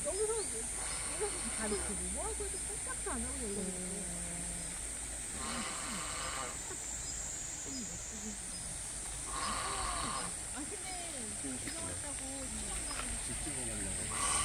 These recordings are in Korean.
여기서 가르치고 뭐 하고 해도 꼼짝도 안 하고 이러고. 아 근데 지금 왔다고 집중을 하려고.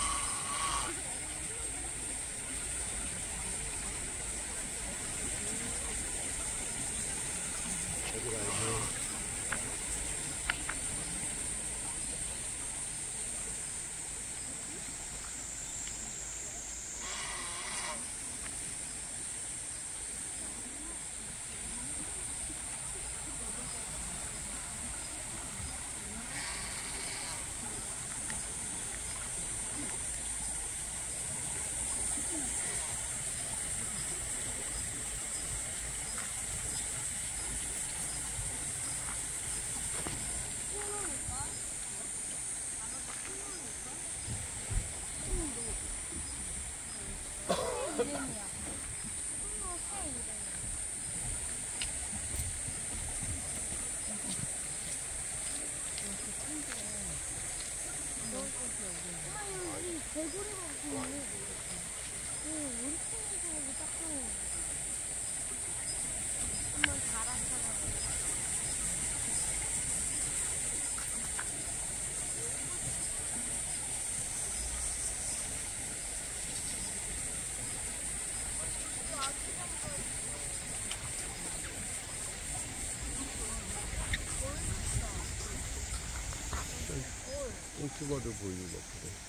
우리 개구리가 보이네. 응, 우리 친구도 여기 딱 보여. 한번 달았어. 꽁치버들 보이는 것 같아.